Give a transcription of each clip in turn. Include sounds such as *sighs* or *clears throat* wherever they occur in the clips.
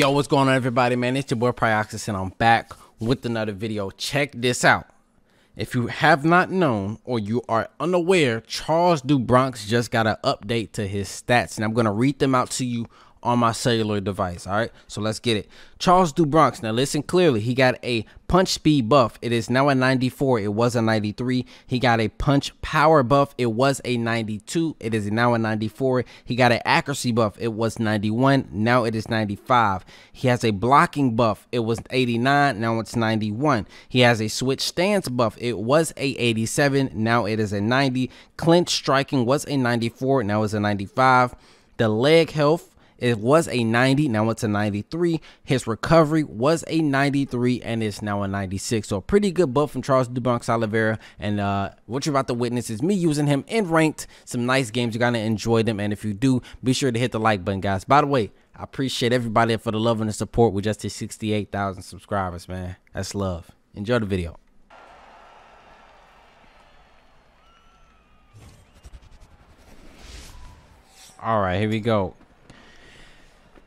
Yo, what's going on everybody, man? It's your boy Pryoxis and I'm back with another video. Check this out. If you have not known or you are unaware, Charles do Bronx just got an update to his stats and I'm going to read them out to you on my cellular device. All right, so let's get it. Charles do Bronx. Now listen clearly. He got a punch speed buff. It is now a 94. It was a 93. He got a punch power buff. It was a 92. It is now a 94. He got an accuracy buff. It was 91. Now it is 95. He has a blocking buff. It was 89. Now it's 91. He has a switch stance buff. It was a 87. Now it is a 90. Clinch striking was a 94. Now it's a 95. The leg health it was a 90, now it's a 93. His recovery was a 93, and it's now a 96. So a pretty good buff from Charles do Bronx Oliveira. And uh, what you're about to witness is me using him in ranked. Some nice games. You're going to enjoy them. And if you do, be sure to hit the like button, guys. By the way, I appreciate everybody for the love and the support. We just hit 68,000 subscribers, man. That's love. Enjoy the video. All right, here we go.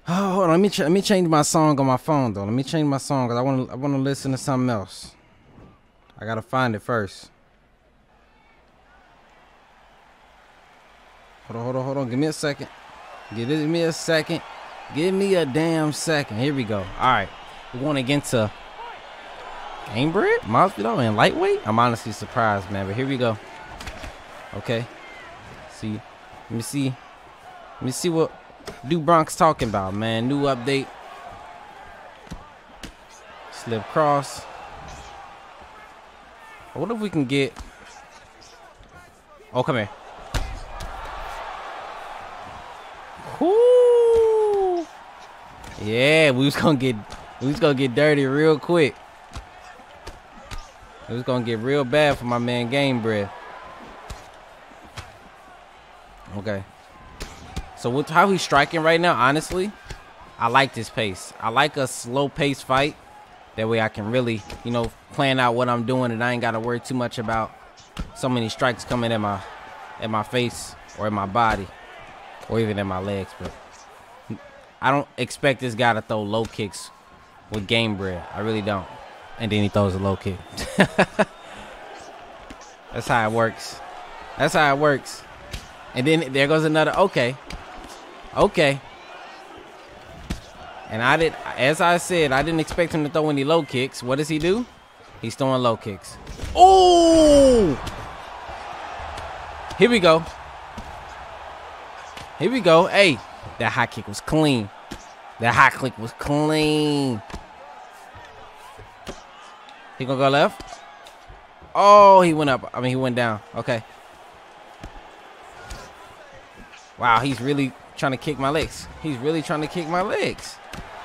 Oh, hold on. Let me let me change my song on my phone though. Let me change my song because I want to I want to listen to something else. I gotta find it first. Hold on, hold on, hold on. Give me a second. Give me a second. Give me a damn second. Here we go. All right, we're going against a Gamebred, Masvidal, and lightweight. I'm honestly surprised, man. But here we go. Okay. See. Let me see. Let me see what do Bronx talking about, man? New update. Slip cross. What if we can get... Oh, come here. Whoo! Yeah, we was gonna get we was gonna get dirty real quick. It was gonna get real bad for my man Game Gamebred. Okay. So with how he's striking right now, honestly, I like this pace. I like a slow pace fight. That way I can really, you know, plan out what I'm doing and I ain't got to worry too much about so many strikes coming at my at my face or in my body or even in my legs. But I don't expect this guy to throw low kicks with Gamebred. I really don't. And then he throws a low kick. *laughs* That's how it works. That's how it works. And then there goes another. Okay. Okay. And I did, as I said, I didn't expect him to throw any low kicks. What does he do? He's throwing low kicks. Oh! Here we go. Here we go. Hey, that high kick was clean. That high kick was clean. He gonna go left? Oh, he went up. I mean, he went down. Okay. Wow, he's really trying to kick my legs. He's really trying to kick my legs.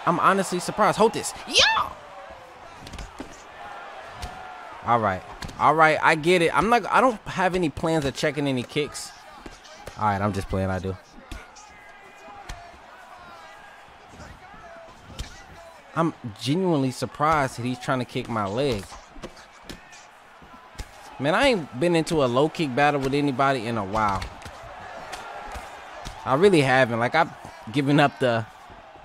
I'm honestly surprised. Hold this. Yeah. All right. All right. I get it. I'm not. I don't have any plans of checking any kicks. All right. I'm just playing. I do. I'm genuinely surprised that he's trying to kick my leg. Man, I ain't been into a low kick battle with anybody in a while. I really haven't. Like I've given up the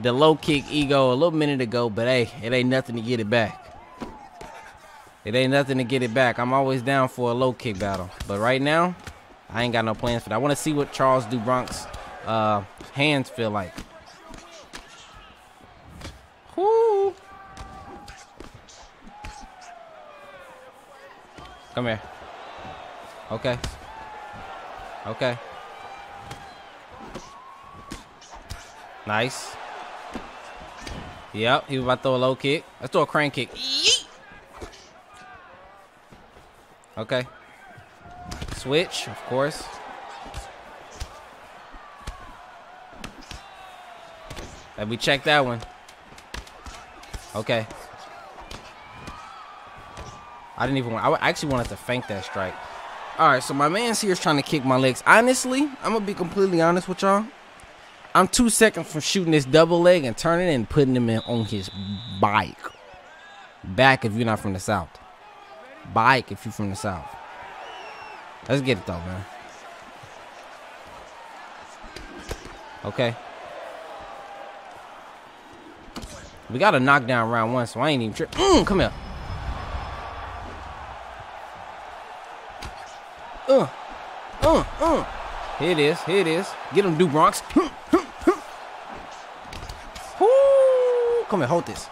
the low kick ego a little minute ago, but hey, it ain't nothing to get it back. It ain't nothing to get it back. I'm always down for a low kick battle. But right now, I ain't got no plans for that. I want to see what Charles do uh, hands feel like. Whoo. Come here. Okay. Okay. Nice. Yep, he was about to throw a low kick. Let's throw a crane kick. Okay. Switch, of course. Let me check that one. Okay. I didn't even want, I actually wanted to feint that strike. All right, so my man's here is trying to kick my legs. Honestly, I'm going to be completely honest with y'all. I'm two seconds from shooting this double leg and turning and putting him in on his bike. Back if you're not from the south. Bike if you're from the south. Let's get it though, man. Okay. We got a knockdown round one, so I ain't even tripping. Mm, come here. Uh, uh, uh. Here it is. Here it is. Get him, do Bronx. Come here, hold this.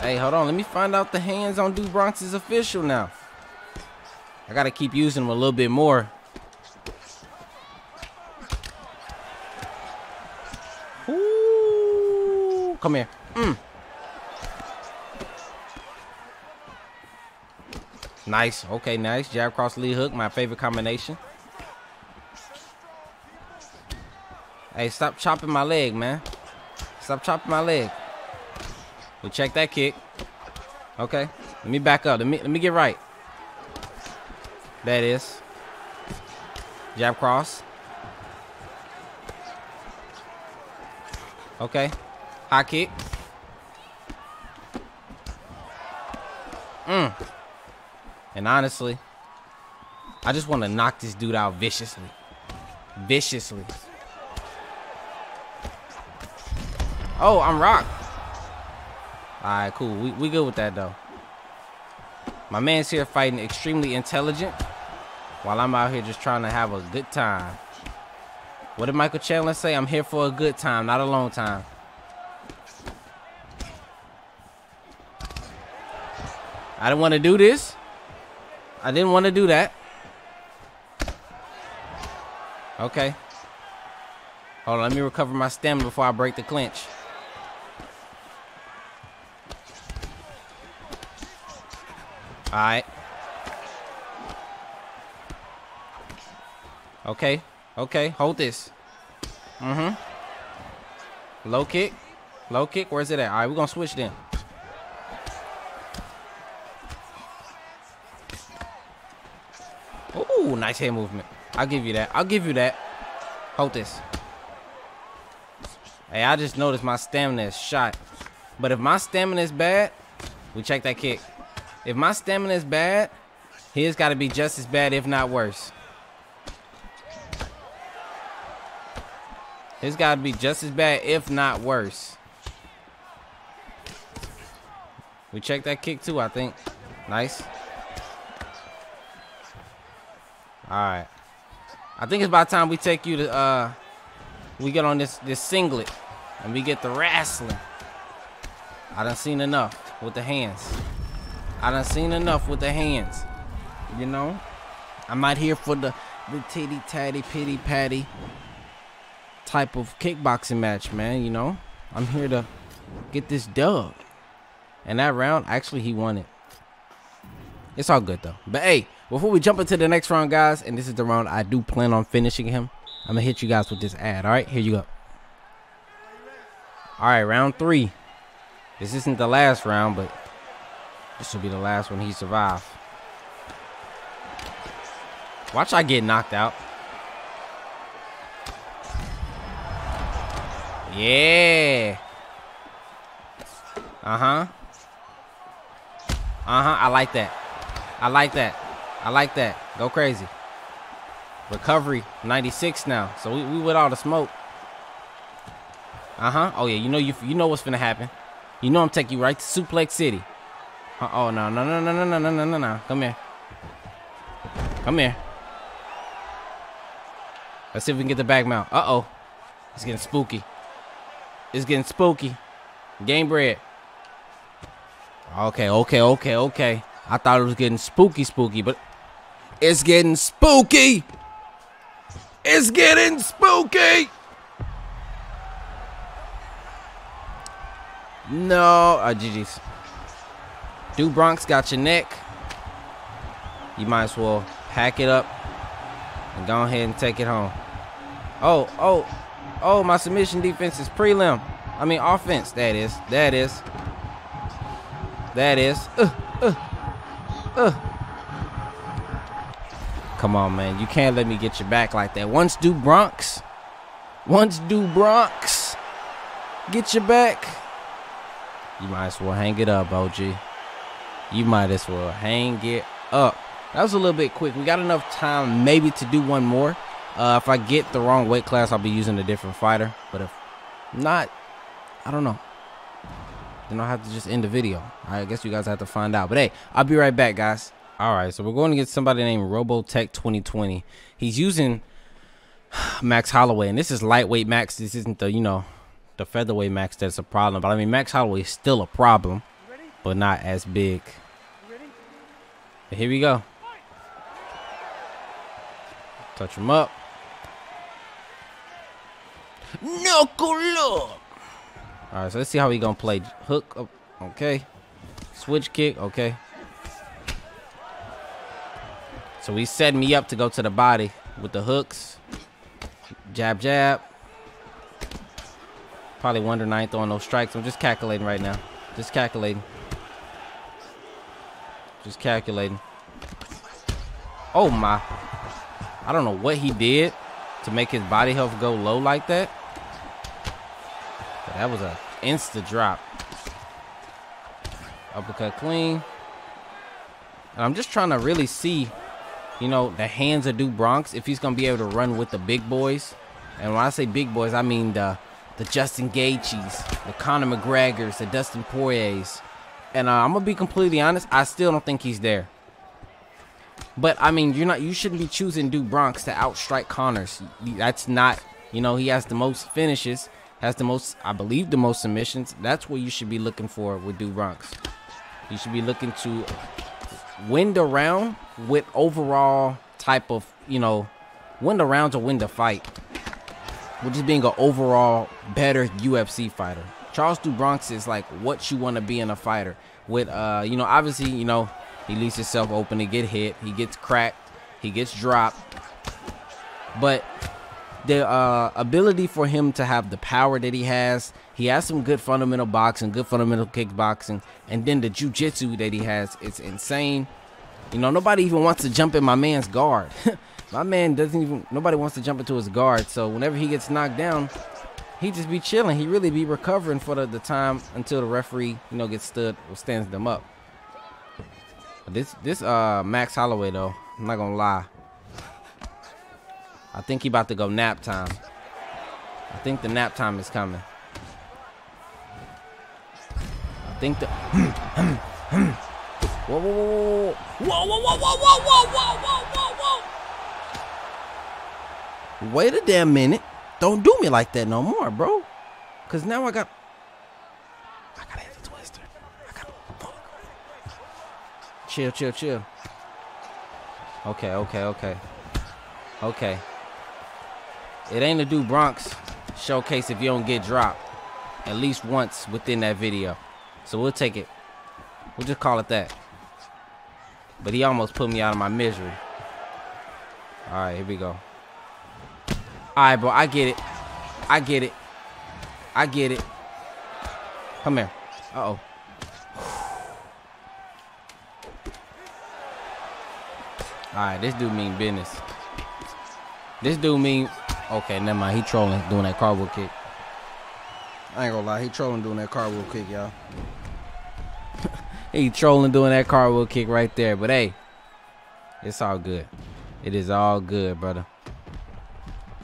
Hey, hold on. Let me find out the hands on Do Bronx is official now. I gotta keep using them a little bit more. Ooh, come here. Nice. Okay, nice. Jab cross lead hook, my favorite combination. Hey, stop chopping my leg, man. Stop chopping my leg. We check that kick. Okay. Let me back up. Let me let me get right. That is. Jab cross. Okay. High kick. And honestly, I just want to knock this dude out viciously. Viciously. Oh, I'm rocked. Alright, cool. We, we good with that, though. My man's here fighting extremely intelligent while I'm out here just trying to have a good time. What did Michael Chandler say? I'm here for a good time, not a long time. I don't want to do this. I didn't want to do that. Okay. Hold on, let me recover my stamina before I break the clinch. Alright. Okay. Okay. Hold this. Mm-hmm. Low kick. Low kick. Where's it at? Alright, we're gonna switch then. Ooh, nice hand movement. I'll give you that. I'll give you that. Hold this. Hey, I just noticed my stamina is shot. But if my stamina is bad, we check that kick. If my stamina is bad, his got to be just as bad, if not worse. His got to be just as bad, if not worse. We check that kick too, I think. Nice. All right. I think it's about time we take you to uh we get on this this singlet and we get the wrestling. I done seen enough with the hands. I done seen enough with the hands. You know? I'm not here for the the titty tatty pitty patty type of kickboxing match, man, you know? I'm here to get this dub. And that round, actually he won it. It's all good though. But hey, before we jump into the next round, guys, and this is the round I do plan on finishing him, I'm gonna hit you guys with this ad. All right, here you go. All right, round three. This isn't the last round, but this will be the last one he survived. Watch I get knocked out. Yeah. Uh-huh. Uh-huh. I like that. I like that. I like that. Go crazy. Recovery 96 now. So we, we with all the smoke. Uh-huh. Oh yeah, you know you you know what's gonna happen. You know I'm taking you right to Suplex City. Uh, oh no no no no no no no no no no. Come here. Come here. Let's see if we can get the back mount. Uh-oh. It's getting spooky. It's getting spooky. Gamebred. Okay, okay, okay, okay. I thought it was getting spooky, spooky, but it's getting spooky. It's getting spooky. No, uh, GG's. Do Bronx got your neck. You might as well pack it up and go ahead and take it home. Oh, oh, oh, my submission defense is prelim. I mean, offense, that is. That is. That is. Uh, uh. Come on, man. You can't let me get your back like that. Once do Bronx. Once do Bronx. Get your back. You might as well hang it up, OG. You might as well hang it up. That was a little bit quick. We got enough time maybe to do one more. Uh, if I get the wrong weight class, I'll be using a different fighter. But if not, I don't know. Then I'll have to just end the video. I guess you guys have to find out. But hey, I'll be right back, guys. All right, so we're going to get somebody named Robotech 2020. He's using *sighs* Max Holloway, and this is lightweight Max. This isn't the, you know, the featherweight Max that's a problem. But I mean, Max Holloway is still a problem, but not as big. But here we go. Touch him up. Knuckle up. All right, so let's see how he gonna play. Hook up, okay. Switch kick, okay. So he's setting me up to go to the body with the hooks. Jab, jab. Probably wondering I ain't throwing no strikes. I'm just calculating right now. Just calculating. Just calculating. Oh my. I don't know what he did to make his body health go low like that. That was a insta drop. Uppercut clean. And I'm just trying to really see you know, the hands of do Bronx, if he's going to be able to run with the big boys. And when I say big boys, I mean the the Justin Gaethjes, the Conor McGregors, the Dustin Poiriers. And uh, I'm to be completely honest, I still don't think he's there. But I mean, you're not you shouldn't be choosing do Bronx to outstrike Conors. That's not, you know, he has the most finishes, has the most I believe the most submissions. That's what you should be looking for with Bronx. You should be looking to win the round with overall type of, you know, win the round to win the fight. With just being an overall better UFC fighter. Charles do Bronx is like what you want to be in a fighter. With uh, you know, obviously, you know, he leaves himself open to get hit, he gets cracked, he gets dropped. But the uh, ability for him to have the power that he has, he has some good fundamental boxing, good fundamental kickboxing, and then the jujitsu that he has, it's insane. You know, nobody even wants to jump in my man's guard. *laughs* my man doesn't even, nobody wants to jump into his guard. So whenever he gets knocked down, he just be chilling. He really be recovering for the, the time until the referee, you know, gets stood or stands them up. This this uh Max Holloway though, I'm not gonna lie. I think he about to go nap time. I think the nap time is coming. I think the Whoa, whoa, whoa, whoa, whoa, whoa, whoa, whoa, whoa, whoa, whoa, whoa, whoa. Wait a damn minute. Don't do me like that no more, bro. Cause now I got, I gotta hit the twister. I got, fuck. Chill, chill, chill. Okay, okay, okay, okay. It ain't a do Bronx showcase if you don't get dropped at least once within that video. So we'll take it. We'll just call it that. But he almost put me out of my misery. All right, here we go. All right, bro. I get it. I get it. I get it. Come here. Uh-oh. All right, this dude mean business. This dude mean... Okay, never mind. He trolling doing that cartwheel kick. I ain't gonna lie. He trolling doing that cartwheel kick, y'all. *laughs* he trolling doing that cartwheel kick right there. But hey, it's all good. It is all good, brother.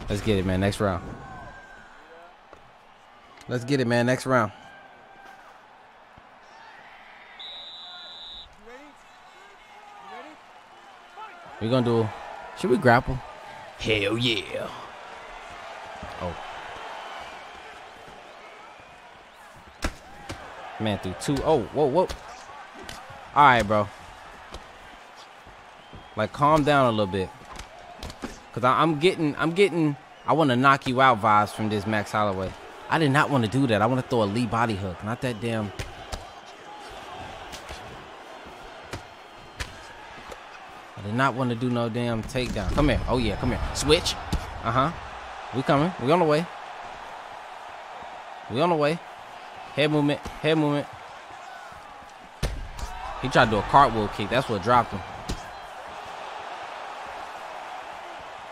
Let's get it, man. Next round. Let's get it, man. Next round. We're gonna do. Should we grapple? Hell yeah. Man, through two. Oh, whoa, whoa. All right, bro. Like, calm down a little bit. Cause I, am getting, I'm getting, I want to knock you out vibes from this Max Holloway. I did not want to do that. I want to throw a Lee body hook, not that damn. I did not want to do no damn takedown. Come here. Oh yeah, come here. Switch. Uh huh. We coming. We on the way. We on the way. Head movement. Head movement. He tried to do a cartwheel kick. That's what dropped him.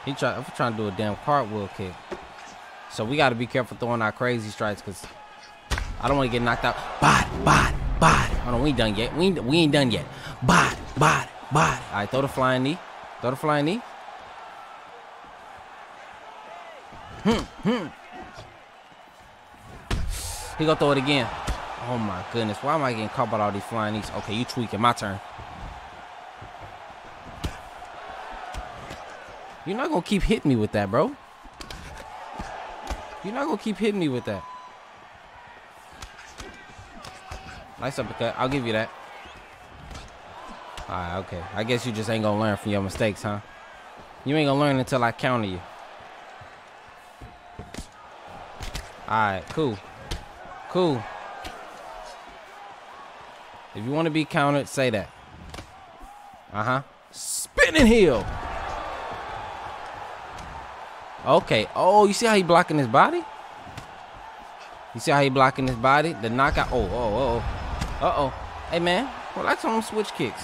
He tried. I'm trying to do a damn cartwheel kick. So we got to be careful throwing our crazy strikes because I don't want to get knocked out. Bot, bot, bot. Hold on, we ain't done yet. We ain't, we ain't done yet. Bot, bot, bot. All right, throw the flying knee. Throw the flying knee. hmm, hmm. He gonna throw it again. Oh my goodness. Why am I getting caught by all these flying knees? Okay, you tweaking. My turn. You're not gonna keep hitting me with that, bro. You're not gonna keep hitting me with that. Nice uppercut. I'll give you that. Alright, okay. I guess you just ain't gonna learn from your mistakes, huh? You ain't gonna learn until I counter you. Alright, cool. Cool. If you want to be countered, say that. Uh-huh. Spinning heel. Okay. Oh, you see how he blocking his body? You see how he blocking his body? The knockout. Oh, oh, oh. Uh-oh. Hey, man. Relax on them switch kicks.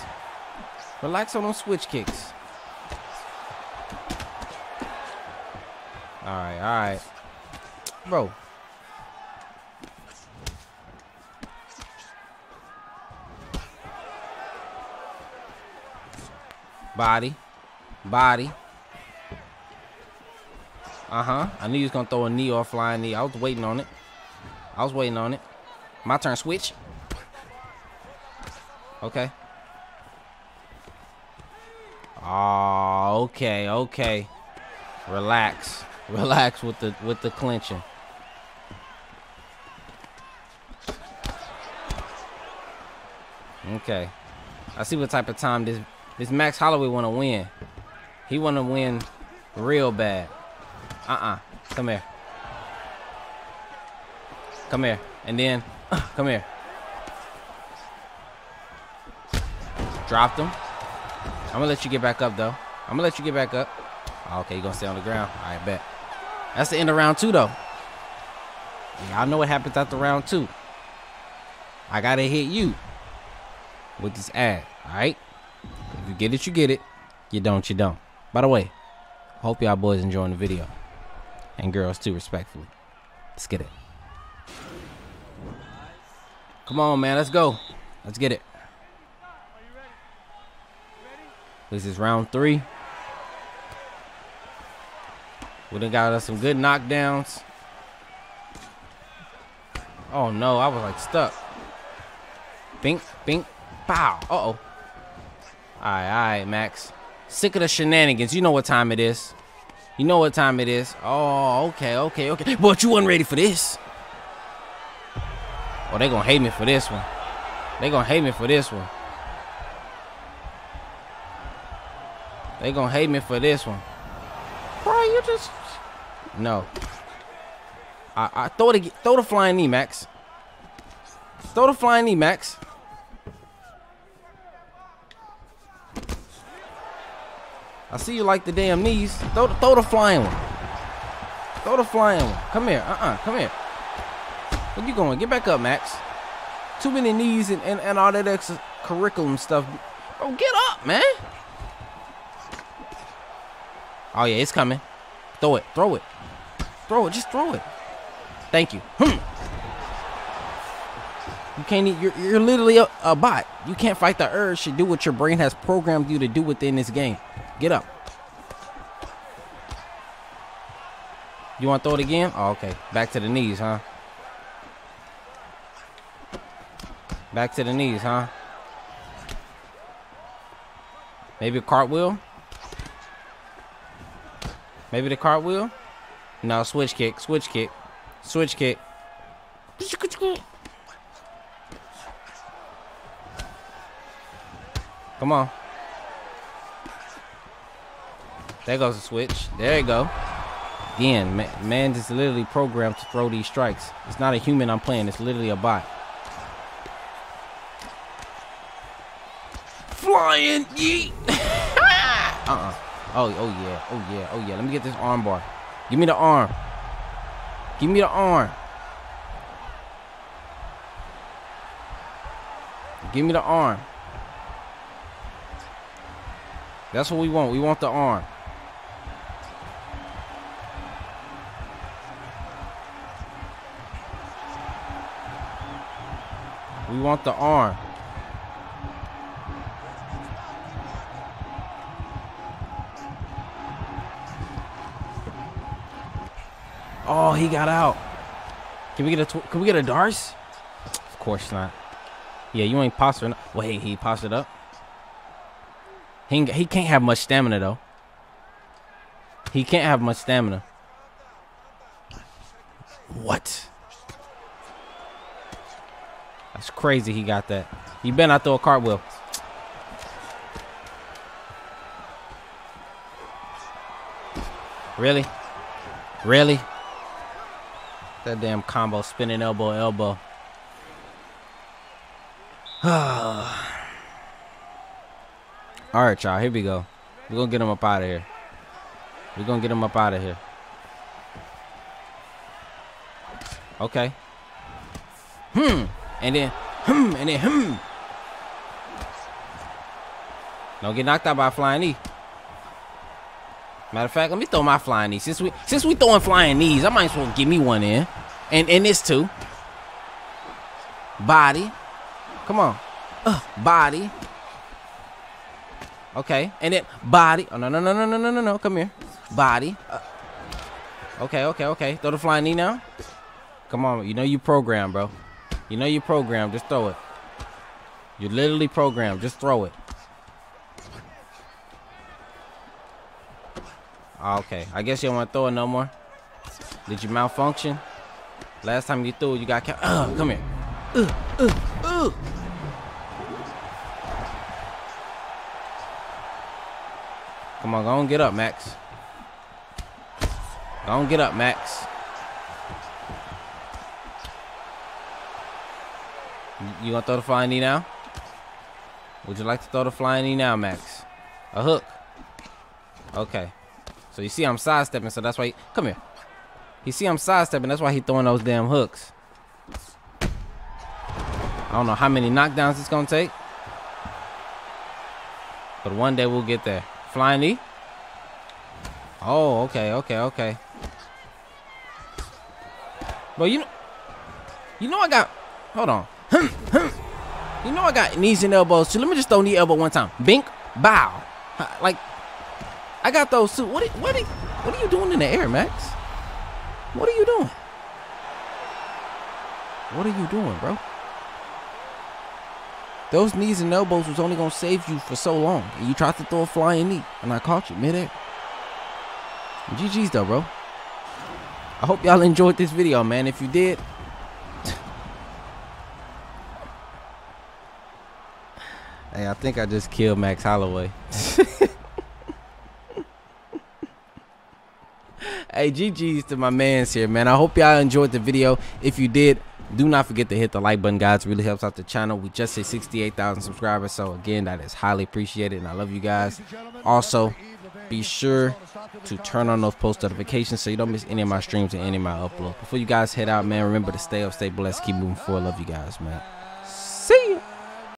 Relax on them switch kicks. All right, all right. Bro. Body. Body. Uh-huh. I knew he was going to throw a knee a flying knee. I was waiting on it. I was waiting on it. My turn. Switch. Okay. Oh, okay, okay. Relax. *laughs* Relax with the with the clinching. Okay. I see what type of time this this Max Holloway want to win. He want to win real bad. Uh-uh. Come here. Come here. And then, uh, *clears throat* come here. Dropped him. I'm gonna let you get back up though. I'm gonna let you get back up. Okay, you're gonna stay on the ground. I right, bet. That's the end of round two though. Y'all know what happens after round two. I gotta hit you with this ad. Alright? If you get it, you get it. You don't, you don't. By the way, hope y'all boys enjoying the video. And girls too, respectfully. Let's get it. Come on, man. Let's go. Let's get it. This is round three. We done got us some good knockdowns. Oh no, I was like stuck. Bink, bink, pow. Uh oh. Alright, alright, Max. Sick of the shenanigans. You know what time it is. You know what time it is. Oh, okay, okay, okay. But you wasn't ready for this. Oh, they gonna hate me for this one. They gonna hate me for this one. They gonna hate me for this one. Bro, you just no. I, I throw the throw the flying knee, Max. Throw the flying knee, Max. I see you like the damn knees. Throw the throw the flying one. Throw the flying one. Come here. Uh-uh. Come here. Where you going? Get back up, Max. Too many knees and, and, and all that extra curriculum stuff. Bro, get up, man. Oh yeah, it's coming. Throw it. Throw it. Throw it. Just throw it. Thank you. Hmm. You can't. You're, you're literally a, a bot. You can't fight the urge to do what your brain has programmed you to do within this game. Get up. You want to throw it again? Oh, okay. Back to the knees, huh? Back to the knees, huh? Maybe a cartwheel? Maybe the cartwheel? No, switch kick, switch kick, switch kick. Come on. There goes the switch. There you go. Again, man, man is literally programmed to throw these strikes. It's not a human I'm playing. It's literally a bot. Flying yeet. *laughs* uh-uh. Oh, oh yeah, oh yeah, oh yeah. Let me get this arm bar. Give me the arm. Give me the arm. Give me the arm. That's what we want. We want the arm. We want the arm. Oh, he got out. Can we get a can we get a Darce? Of course not. Yeah, you ain't posturing. Wait, he postured up. He he can't have much stamina though. He can't have much stamina. What? That's crazy. He got that. He better not throw a cartwheel. Really? Really? That damn combo spinning elbow elbow. *sighs* All right, y'all. Here we go. We're gonna get him up out of here. We're gonna get him up out of here. Okay. Hmm. And then hmm. And then hmm. Don't get knocked out by flying knee. Matter of fact, let me throw my flying knee. Since we since we throwing flying knees, I might as well give me one in. And and this too. Body. Come on. Uh, body. Okay. And then body. Oh no no no no no no no no. Come here. Body. Uh, okay, okay, okay. Throw the flying knee now. Come on. You know you program, bro. You know you program. Just throw it. You're literally programmed. Just throw it. Ah, okay. I guess you don't want to throw it no more. Did you malfunction? Last time you threw it, you got kept. *clears throat* Uh, come here. Uh, uh, uh. Come on, go on, get up, Max. Go on, get up, Max. You gonna throw the flying knee now? Would you like to throw the flying knee now, Max? A hook. Okay. So you see I'm sidestepping, so that's why he, come here. You see I'm sidestepping, that's why he throwing those damn hooks. I don't know how many knockdowns it's gonna take. But one day we'll get there. Flying knee? Oh, okay, okay, okay. But you know You know I got hold on. Hmm, hmm. you know I got knees and elbows. So let me just throw knee elbow one time. Bink, bow. Like I got those too. What, what, what are you doing in the air, Max? What are you doing? What are you doing, bro? Those knees and elbows was only gonna save you for so long. And you tried to throw a flying knee, and I caught you midair. GG's though, bro. I hope y'all enjoyed this video, man. If you did, hey, I think I just killed Max Holloway. *laughs* Hey, GG's to my mans here, man. I hope y'all enjoyed the video. If you did, do not forget to hit the like button, guys. It really helps out the channel. We just hit 68,000 subscribers. So, again, that is highly appreciated. And I love you guys. Also, be sure to turn on those post notifications so you don't miss any of my streams and any of my uploads. Before you guys head out, man, remember to stay up, stay blessed, keep moving forward. Love you guys, man.